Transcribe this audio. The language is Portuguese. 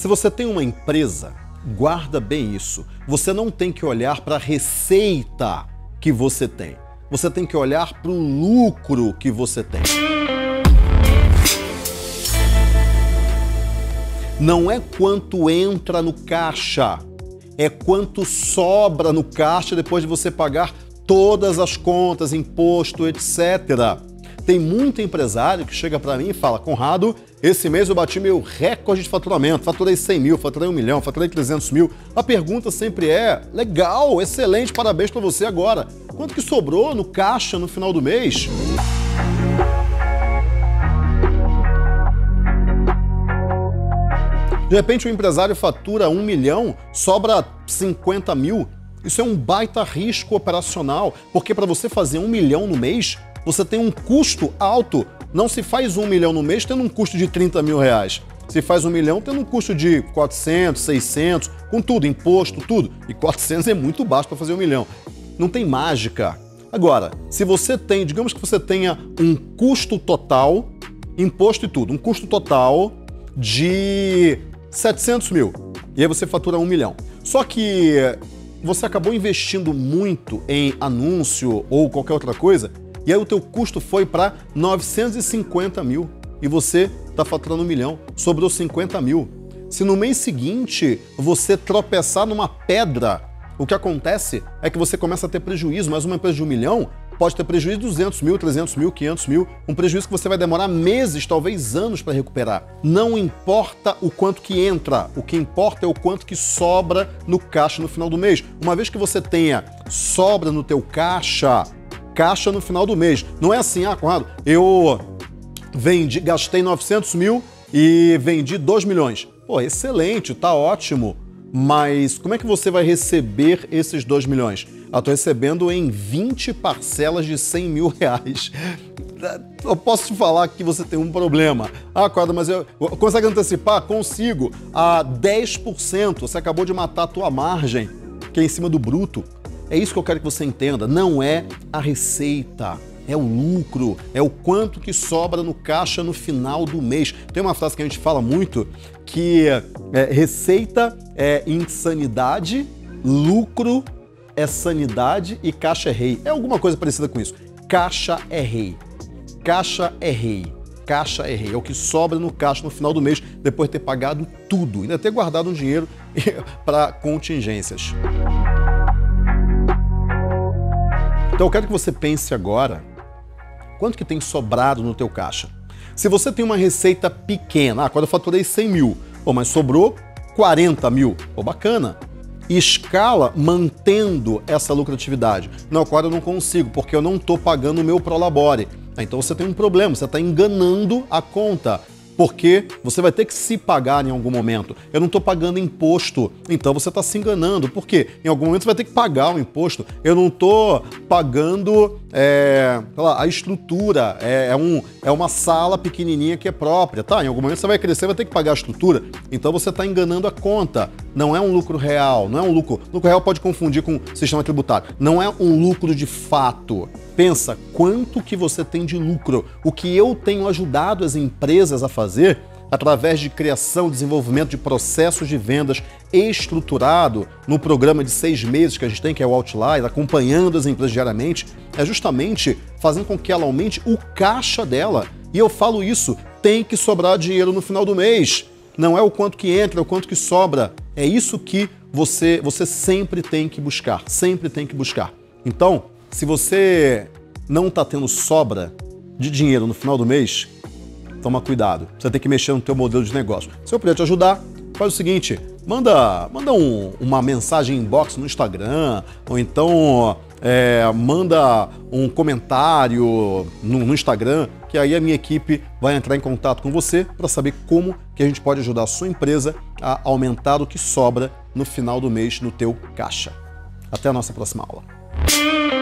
Se você tem uma empresa, guarda bem isso. Você não tem que olhar para a receita que você tem. Você tem que olhar para o lucro que você tem. Não é quanto entra no caixa, é quanto sobra no caixa depois de você pagar todas as contas, imposto, etc. Tem muito empresário que chega para mim e fala: Conrado, esse mês eu bati meu recorde de faturamento, faturei 100 mil, faturei 1 milhão, faturei 300 mil. A pergunta sempre é: legal, excelente, parabéns para você agora. Quanto que sobrou no caixa no final do mês? De repente o empresário fatura 1 milhão, sobra 50 mil. Isso é um baita risco operacional, porque para você fazer um milhão no mês, você tem um custo alto. Não se faz um milhão no mês tendo um custo de 30 mil reais. Se faz um milhão tendo um custo de 400, 600, com tudo, imposto, tudo. E 400 é muito baixo para fazer um milhão. Não tem mágica. Agora, se você tem, digamos que você tenha um custo total, imposto e tudo, um custo total de 700 mil. E aí você fatura um milhão. Só que você acabou investindo muito em anúncio ou qualquer outra coisa e aí o teu custo foi para 950 mil e você está faturando um milhão, sobrou 50 mil. Se no mês seguinte você tropeçar numa pedra, o que acontece é que você começa a ter prejuízo, mas uma empresa de um milhão pode ter prejuízo de 200 mil, 300 mil, 500 mil, um prejuízo que você vai demorar meses, talvez anos para recuperar. Não importa o quanto que entra, o que importa é o quanto que sobra no caixa no final do mês. Uma vez que você tenha sobra no teu caixa, caixa no final do mês. Não é assim, ah, Conrado, eu vendi, gastei 900 mil e vendi 2 milhões. Pô, excelente, tá ótimo. Mas como é que você vai receber esses 2 milhões? Ah, tô recebendo em 20 parcelas de 100 mil reais. Eu posso te falar que você tem um problema. Ah, Conrado, mas eu, consegue antecipar? Consigo. A 10%, você acabou de matar a tua margem, que é em cima do bruto. É isso que eu quero que você entenda. Não é a receita, é o lucro, é o quanto que sobra no caixa no final do mês. Tem uma frase que a gente fala muito que é, receita é insanidade, lucro é sanidade e caixa é rei. É alguma coisa parecida com isso. Caixa é rei. Caixa é rei. Caixa é rei. É o que sobra no caixa no final do mês, depois de ter pagado tudo, ainda ter guardado um dinheiro para contingências. Então eu quero que você pense agora quanto que tem sobrado no teu caixa. Se você tem uma receita pequena, ah, quando eu faturei 100 mil, pô, mas sobrou 40 mil, pô, bacana. Escala mantendo essa lucratividade. Não, agora eu não consigo, porque eu não estou pagando o meu Prolabore. Então você tem um problema, você está enganando a conta porque você vai ter que se pagar em algum momento. Eu não estou pagando imposto, então você está se enganando. Por quê? Em algum momento você vai ter que pagar o imposto. Eu não estou pagando é, lá, a estrutura, é, é, um, é uma sala pequenininha que é própria. Tá, em algum momento você vai crescer, vai ter que pagar a estrutura. Então você está enganando a conta. Não é um lucro real, não é um lucro. Lucro real pode confundir com sistema tributário. Não é um lucro de fato. Pensa quanto que você tem de lucro. O que eu tenho ajudado as empresas a fazer através de criação e desenvolvimento de processos de vendas estruturado no programa de seis meses que a gente tem, que é o Outlier, acompanhando as empresas diariamente, é justamente fazendo com que ela aumente o caixa dela. E eu falo isso, tem que sobrar dinheiro no final do mês. Não é o quanto que entra, é o quanto que sobra. É isso que você, você sempre tem que buscar, sempre tem que buscar. Então, se você não está tendo sobra de dinheiro no final do mês, toma cuidado. Você tem que mexer no teu modelo de negócio. Se eu puder te ajudar, faz o seguinte, manda, manda um, uma mensagem inbox no Instagram, ou então é, manda um comentário no, no, Instagram, que aí a minha equipe vai entrar em contato com você para saber como que a gente pode ajudar a sua empresa a aumentar o que sobra no final do mês no teu caixa. Até a nossa próxima aula.